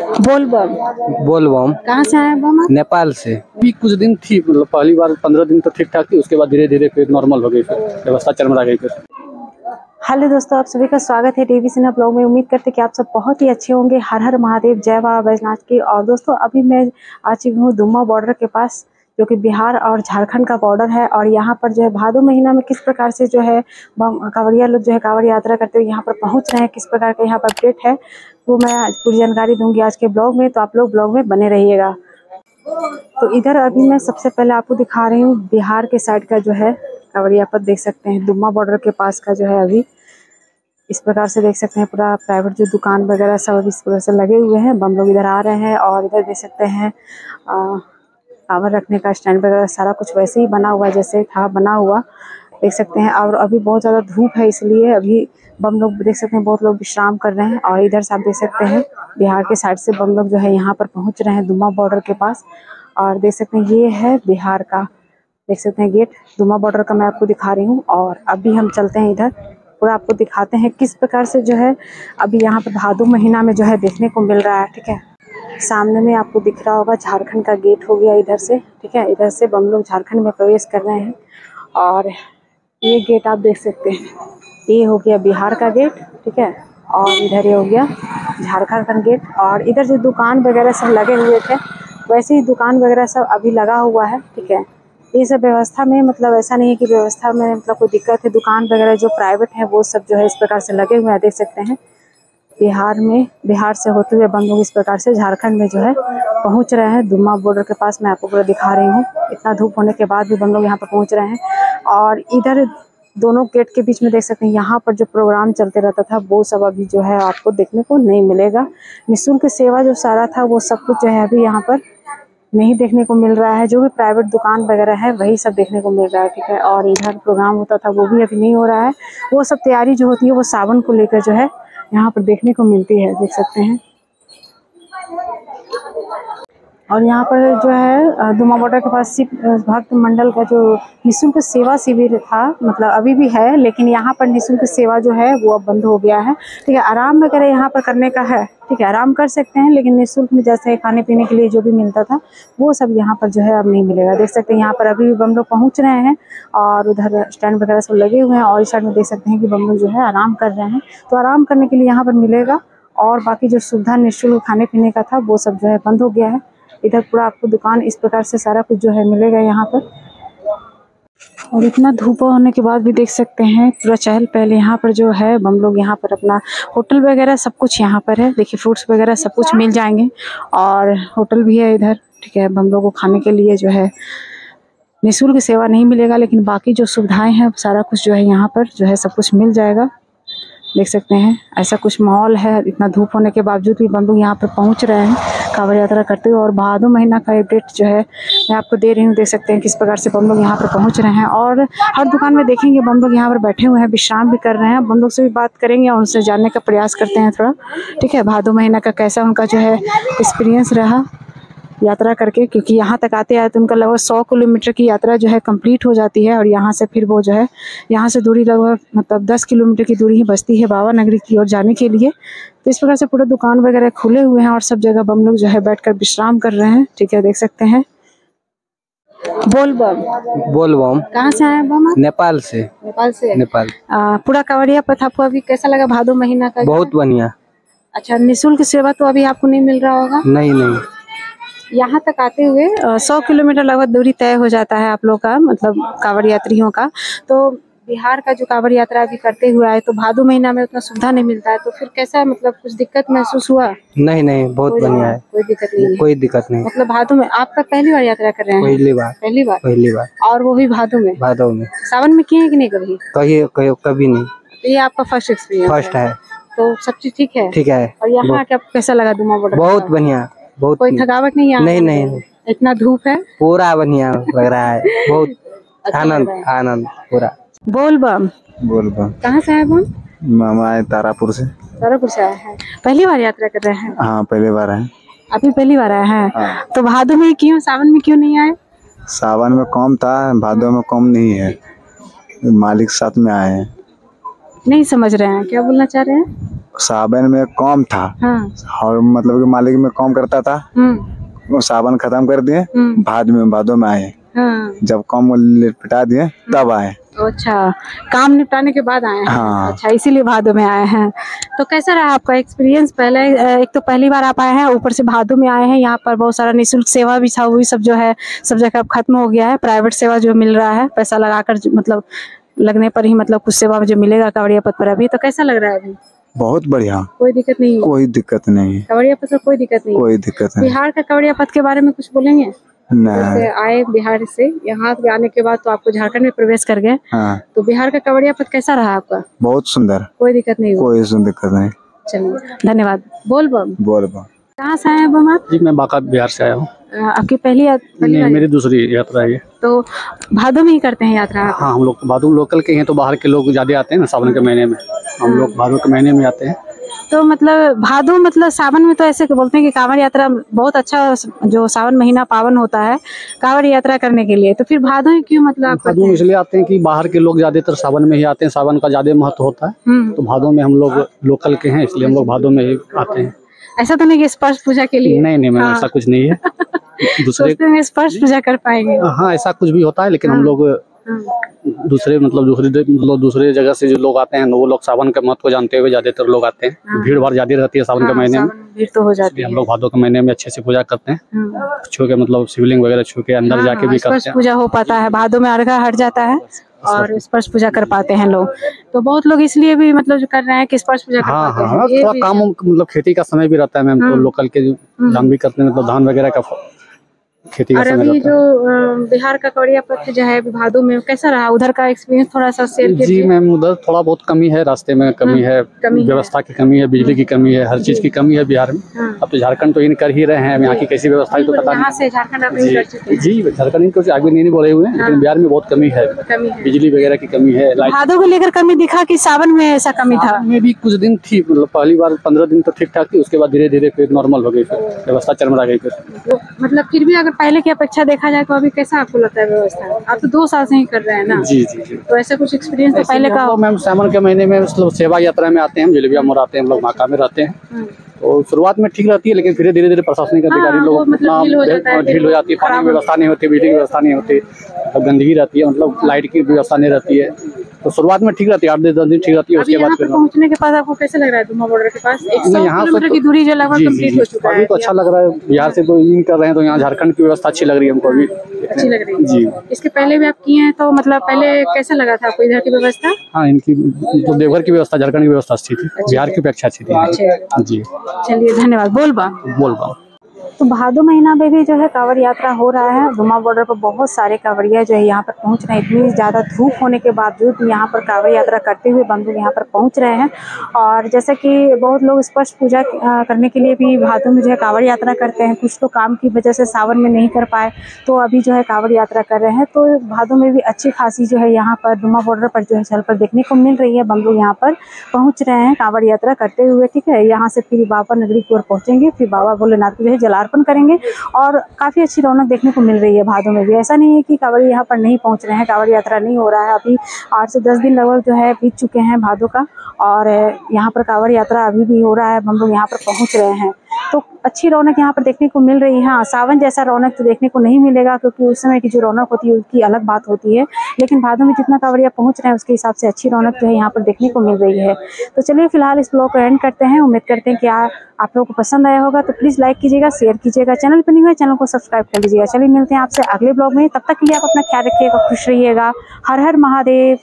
बोल बम कहाँ से आए बम नेपाल से। भी कुछ दिन थी मतलब पहली बार पंद्रह दिन तो ठीक ठाक थी उसके बाद धीरे धीरे फिर नॉर्मल हो गई फिर व्यवस्था चरमरा गई फिर। हेलो दोस्तों आप सभी का स्वागत है टीवी सिन्हा ब्लॉग में। उम्मीद करते हैं कि आप सब बहुत ही अच्छे होंगे। हर हर महादेव जय बाबा बैजनाथ की। और दोस्तों अभी मैं आ चुकी हूँ दुमा बॉर्डर के पास। जो कि बिहार और झारखंड का बॉर्डर है और यहाँ पर जो है भादो महीना में किस प्रकार से जो है कांवड़िया लोग जो है कांवड़ यात्रा करते हुए यहाँ पर पहुँच रहे हैं, किस प्रकार का यहाँ पर अपडेट है, वो मैं पूरी जानकारी दूँगी आज के ब्लॉग में तो आप लोग ब्लॉग में बने रहिएगा। तो इधर अभी मैं सबसे पहले आपको दिखा रही हूँ, बिहार के साइड का जो है कांवड़िया पर देख सकते हैं, दुम्मा बॉर्डर के पास का जो है अभी। इस प्रकार से देख सकते हैं, पूरा प्राइवेट जो दुकान वगैरह सब अभी इस प्रकार से लगे हुए हैं, बम लोग इधर आ रहे हैं और इधर देख सकते हैं पावर रखने का स्टैंड वगैरह सारा कुछ वैसे ही बना हुआ है, जैसे था, बना हुआ, देख सकते हैं। और अभी बहुत ज़्यादा धूप है, इसलिए अभी बम लोग देख सकते हैं, बहुत लोग विश्राम कर रहे हैं। और इधर से आप देख सकते हैं, बिहार के साइड से बम लोग जो है यहाँ पर पहुँच रहे हैं, दुमा बॉर्डर के पास। और देख सकते हैं, ये है बिहार का, देख सकते हैं गेट। दुमा बॉर्डर का मैं आपको दिखा रही हूँ। और अभी हम चलते हैं इधर, पूरा आपको दिखाते हैं किस प्रकार से जो है अभी यहाँ पर भादो महीना में जो है देखने को मिल रहा है, ठीक है? सामने में आपको दिख रहा होगा झारखंड का गेट हो गया इधर से, ठीक है? इधर से बम लोग झारखंड में प्रवेश कर रहे हैं और ये गेट आप देख सकते हैं। ये हो गया बिहार का गेट, ठीक है? और इधर ये हो गया झारखंड का गेट और इधर जो दुकान वगैरह सब लगे हुए थे, वैसे ही दुकान वगैरह सब अभी लगा हुआ है, ठीक है? ये सब व्यवस्था में मतलब ऐसा नहीं है कि व्यवस्था में मतलब कोई दिक्कत है। दुकान वगैरह जो प्राइवेट है, वो सब जो है इस प्रकार से लगे हुए हैं देख सकते हैं। बिहार में, बिहार से होते हुए बम लोग इस प्रकार से। झारखंड में जो है, पहुँच रहे हैं। दुमा बॉर्डर के पास मैं आपको पूरा दिखा रही हूँ। इतना धूप होने के बाद भी बम लोग यहाँ पर पहुँच रहे हैं। और इधर दोनों गेट के बीच में देख सकते हैं, यहाँ पर जो प्रोग्राम चलते रहता था, वो सब अभी जो है आपको देखने को नहीं मिलेगा। निःशुल्क सेवा जो सारा था, वो सब कुछ जो है अभी यहाँ पर नहीं देखने को मिल रहा है। जो भी प्राइवेट दुकान वगैरह है, वही सब देखने को मिल रहा है, ठीक है? और इधर प्रोग्राम होता था, वो भी अभी नहीं हो रहा है। वो सब तैयारी जो होती है, वो सावन को लेकर जो है यहाँ पर देखने को मिलती है देख सकते हैं। और यहाँ पर जो है दुमा बॉर्डर के पास शिव भक्त मंडल का जो निःशुल्क सेवा शिविर था मतलब अभी भी है, लेकिन यहाँ पर निःशुल्क सेवा जो है, वो अब बंद हो गया है। ठीक है, आराम वगैरह यहाँ पर करने का है, ठीक है, आराम कर सकते हैं, लेकिन निःशुल्क में जैसे खाने पीने के लिए जो भी मिलता था, वो सब यहाँ पर जो है अब नहीं मिलेगा। देख सकते हैं, यहाँ पर अभी भी बम लोग पहुँच रहे हैं, और उधर स्टैंड वगैरह सब लगे हुए हैं, और इस साइड में देख सकते हैं कि बम लोग जो है आराम कर रहे हैं। तो आराम करने के लिए यहाँ पर मिलेगा, और बाकी जो सुविधा निःशुल्क खाने पीने का था, वो सब जो है बंद हो गया है। इधर पूरा आपको दुकान, इस प्रकार से सारा कुछ जो है मिलेगा यहाँ पर। और इतना धूप होने के बाद भी देख सकते हैं, पूरा चहल पहले यहाँ पर जो है, हम लोग यहाँ पर अपना होटल वगैरह सब कुछ यहाँ पर है। देखिए फ्रूट्स वगैरह सब कुछ मिल जाएँगे। और होटल भी है इधर, ठीक है। हम लोग को खाने के लिए जो है, निःशुल्क सेवा नहीं मिलेगा, लेकिन बाकी जो सुविधाएँ हैं, सारा कुछ जो है यहाँ पर जो है सब कुछ मिल जाएगा। देख सकते हैं, ऐसा कुछ माहौल है। इतना धूप होने के बावजूद भी हम लोग यहाँ पर पहुँच रहे हैं। कांवड़ यात्रा करते हुए और भादो महीना का अपडेट जो है, मैं आपको दे रही हूँ, देख सकते हैं किस प्रकार से बम लोग यहाँ पर पहुँच रहे हैं और हर दुकान में देखेंगे बम लोग यहाँ पर बैठे हुए हैं, विश्राम भी कर रहे हैं। बम लोग से भी बात करेंगे और उनसे जानने का प्रयास करते हैं थोड़ा। ठीक है भादो महीना का कैसा उनका जो है एक्सपीरियंस रहा। यात्रा करके क्योंकि यहाँ तक आते आते उनका लगभग सौ किलोमीटर की यात्रा जो है कंप्लीट हो जाती है और यहाँ से फिर वो जो है यहाँ से दूरी लगभग मतलब दस किलोमीटर की दूरी ही बचती है बाबा नगरी की ओर जाने के लिए। तो इस प्रकार से पूरा दुकान वगैरह खुले हुए हैं और सब जगह बम लोग जो है बैठकर विश्राम कर रहे हैं। ठीक है देख सकते हैं। बोलबम बोलबम कहाँ से आए बम नेपाल से। नेपाल से। नेपाल। आ, पूरा कांवड़िया पथ आपको अभी कैसा लगा भादो महीना का? बहुत बढ़िया। अच्छा निःशुल्क सेवा तो अभी आपको नहीं मिल रहा होगा? नहीं नहीं। यहाँ तक आते हुए सौ किलोमीटर लगभग दूरी तय हो जाता है आप लोग का मतलब कांवड़ यात्रियों का। तो बिहार का जो कांवड़ यात्रा अभी करते हुए आए तो भादो महीना में उतना सुविधा नहीं मिलता है तो फिर कैसा मतलब कुछ दिक्कत महसूस हुआ? नहीं नहीं बहुत बढ़िया है कोई दिक्कत नहीं कोई दिक्कत नहीं। मतलब भादो में आप तक पहली बार यात्रा कर रहे हैं? पहली बार। पहली बार? पहली बार। और वो भी भादो में? भादव में। सावन में किए हैं कि नहीं कभी? कहीं कहीं कभी नहीं। तो ये आपका फ़र्स्ट एक्सपीरियंस फ़र्स्ट है। तो सब चीज़ ठीक है? ठीक है। और यहाँ आके आपको कैसा लगा दुमा बॉर्डर बहुत बढ़िया। बहुत कोई थकावट नहीं है नहीं नहीं। नहीं इतना धूप है? पूरा बढ़िया लग रहा है। बहुत अच्छा आनंद आनंद पूरा। बोल बम। बोल बम। कहाँ से आए बम? मामा आए तारापुर से। तारापुर से आए हैं। पहली बार यात्रा कर रहे हैं? हाँ पहली बार आए अभी पहली बार आए हैं। हाँ। तो भादो में क्यों सावन में क्यों नहीं आए? सावन में कम था भादो में कम नहीं है। मालिक साथ में आए हैं। नहीं समझ रहे हैं। क्या बोलना चाह रहे हैं? सावन में कम था। हाँ। और मतलब कि मालिक में कम करता था। हम्म। वो सावन खत्म कर दिए। हम्म। बाद में भादों में आए। हाँ। जब कम पिटा दिए तब आए। अच्छा काम निपटाने के बाद आए। हैं। हाँ अच्छा इसीलिए भादों में आए हैं। तो कैसा रहा आपका एक्सपीरियंस पहले एक तो पहली बार आप आए हैं ऊपर से भादों में आए हैं यहाँ पर बहुत सारा निःशुल्क सेवा भी था वो सब जो है सब जगह अब खत्म हो गया है। प्राइवेट सेवा जो मिल रहा है पैसा लगाकर मतलब लगने पर ही मतलब कुछ सेवा जो मिलेगा कावड़िया पथ पर अभी तो कैसा लग रहा है अभी? बहुत बढ़िया। कोई दिक्कत नहीं है। कोई दिक्कत नहीं। कांवड़िया पथ पर कोई दिक्कत नहीं कोई दिक्कत नहीं। बिहार का कांवड़िया पथ के बारे में कुछ बोलेंगे? नहीं जैसे आए बिहार से यहाँ आने के बाद तो आपको झारखंड में प्रवेश कर गए। हाँ। तो बिहार का कांवड़िया पथ कैसा रहा आपका? बहुत सुंदर। कोई दिक्कत नहीं कोई दिक्कत नहीं। चलिए धन्यवाद। बोल बम बोल बा कहाँ से आए बम आप? जी मैं बांका बिहार से आया हूँ। आपकी पहली या- पहली नहीं मेरी दूसरी यात्रा है तो भादो में ही करते हैं यात्रा हाँ हम लोग भादो लोकल के हैं तो बाहर के लोग ज़्यादा आते हैं ना सावन के महीने में। हम लोग भादो के महीने में आते हैं। तो मतलब भादो मतलब सावन में तो ऐसे बोलते हैं कि कांवड़ यात्रा बहुत अच्छा जो सावन महीना पावन होता है कांवड़ यात्रा करने के लिए। तो फिर भादो ही क्यों मतलब भादो में इसलिए आते हैं कि बाहर के लोग ज़्यादातर सावन में ही आते हैं सावन का ज़्यादा महत्व होता है। हम्म। तो भादो में हम लोग लोकल के हैं इसलिए हम लोग भादो में ही आते हैं। ऐसा तो नहीं कि स्पर्श पूजा के लिए? नहीं नहीं मैम हाँ। ऐसा कुछ नहीं है। दूसरे स्पर्श पूजा कर पाएँगे। हाँ ऐसा कुछ भी होता है लेकिन हम लोग हाँ। दूसरे मतलब दूसरे मतलब दूसरे जगह से जो लोग आते हैं वो लोग सावन के महत्व को जानते हुए ज़्यादातर लोग आते हैं। भीड़ भाड़ ज़्यादा रहती है सावन के हाँ, महीने में। भीड़ तो हो जाती है हम लोग भादो के महीने में अच्छे से पूजा करते हैं। हम्म। छू के मतलब शिवलिंग वगैरह छू के अंदर हाँ, जाके भी करते हैं। पूजा हो पाता है भादों में अर्घा हट जाता है और स्पर्श पूजा कर पाते हैं लोग। तो बहुत लोग इसलिए भी मतलब जो कर रहे हैं कि स्पर्श पूजा कर हाँ पाते हाँ। हैं हाँ, थोड़ा काम मतलब खेती का समय भी रहता है मैम तो लोकल के काम भी करते हैं मतलब धान वगैरह का खेती का और अभी जो बिहार का कवड़िया पथ जो है अभी भादों में कैसा रहा? उधर का एक्सपीरियंस थोड़ा सा शेयर जी मैम उधर थोड़ा बहुत कमी है रास्ते में कमी है है। व्यवस्था की कमी है बिजली की कमी है हर चीज़ की कमी है बिहार में। हाँ। अब तो झारखंड तो इन कर ही रहे हैं यहाँ की कैसी व्यवस्था तो पता नहीं। जी। झारखंड इनको आगे नहीं बोले हुए हैं लेकिन बिहार में बहुत कमी है। बिजली वगैरह की कमी है भादों को लेकर कमी दिखा कि सावन में ऐसा कमी था? में भी कुछ दिन थी मतलब पहली बार पंद्रह दिन तो ठीक ठाक थी उसके बाद धीरे धीरे फिर नॉर्मल हो गई फिर व्यवस्था चरमरा गई फिर। तो मतलब फिर भी अगर पहले की अपेक्षा देखा जाए तो अभी कैसा आपको लगता है व्यवस्था? आप तो दो साल से ही कर रहे हैं ना? जी जी जी। तो ऐसा कुछ एक्सपीरियंस तो पहले का मैम सावन के महीने में मतलब सेवा यात्रा में आते हैं हम जलेबिया मोड़ आते हैं हम लोग नाका में रहते हैं। हम्म। तो शुरुआत में ठीक रहती है लेकिन फिर धीरे धीरे प्रशासनिक अधिकारी हाँ, लोग मतलब ढील हो जाता है, ढील हो जाती है पानी की व्यवस्था नहीं होती बिजली की व्यवस्था नहीं होती मतलब गंदगी रहती है मतलब लाइट की व्यवस्था नहीं रहती है। तो शुरुआत में ठीक रहती है आठ दस दिन ठीक रहती है उसके बाद पहुँचने के बाद आपको कैसे लग रहा है दुमा बॉर्डर के पास? यहाँ से तो- की दूरी जो लगभग कंप्लीट हो चुका है तो अच्छा लग रहा है बिहार से तो इन कर रहे हैं तो यहाँ झारखंड की व्यवस्था अच्छी लग रही है हमको अभी। अच्छी लग रही है। जी। इसके पहले भी आप किए हैं तो मतलब पहले कैसा लगा था आपको इधर की व्यवस्था? हाँ इनकी तो देवघर की व्यवस्था झारखंड की व्यवस्था अच्छी थी बिहार की अपेक्षा अच्छी थी। जी। चलिए धन्यवाद। बोल बा। बोल रहा हूँ तो भादो महीना में भी जो है कांवड़ यात्रा हो रहा है। दुमा बॉर्डर पर बहुत सारे कांवड़िया जो है यहाँ पर पहुँच रहे हैं। इतनी ज़्यादा धूप होने के बावजूद यहाँ पर कांवड़ यात्रा करते हुए बंधु यहाँ पर पहुँच रहे हैं। और जैसे कि बहुत लोग स्पर्श पूजा करने के लिए भी भादो में जो है कांवड़ यात्रा करते हैं। कुछ तो काम की वजह से सावन में नहीं कर पाए तो अभी जो है कांवड़ यात्रा कर रहे हैं। तो भादो में भी अच्छी खासी जो है यहाँ पर दुमा बॉर्डर पर जो है चल पर देखने को मिल रही है। बंधु यहाँ पर पहुँच रहे हैं कांवड़ यात्रा करते हुए, ठीक है? यहाँ से फिर बाबा नगरी की ओर पहुँचेंगे। फिर बाबा भोलेनाथ को जो है जलार्पण करेंगे और काफ़ी अच्छी रौनक देखने को मिल रही है भादों में भी। ऐसा नहीं है कि कांवड़ यहाँ पर नहीं पहुँच रहे हैं, कांवड़ यात्रा नहीं हो रहा है। अभी आठ से दस दिन लगभग जो है बीत चुके हैं भादों का और यहाँ पर कांवड़ यात्रा अभी भी हो रहा है, हम लोग यहाँ पर पहुँच रहे हैं। तो अच्छी रौनक यहाँ पर देखने को मिल रही है। हाँ सावन जैसा रौनक तो देखने को नहीं मिलेगा क्योंकि उस समय की जो रौनक होती है, उसकी अलग बात होती है। लेकिन भादों में जितना कांवड़िया पहुँच रहे हैं, उसके हिसाब से अच्छी रौनक जो है यहाँ पर देखने को मिल रही है। तो चलिए, फ़िलहाल इस ब्लॉग को एंड करते हैं। उम्मीद करते हैं कि आप लोगों को पसंद आया होगा। तो प्लीज़ लाइक कीजिएगा, शेयर कीजिएगा, चैनल पर नहीं हुआ चैनल को सब्सक्राइब कर लीजिएगा। चलिए, मिलते हैं आपसे अगले ब्लॉग में। तब तक के लिए आप अपना ख्याल रखिएगा, खुश रहिएगा। हर हर महादेव।